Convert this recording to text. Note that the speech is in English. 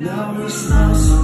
Now we're so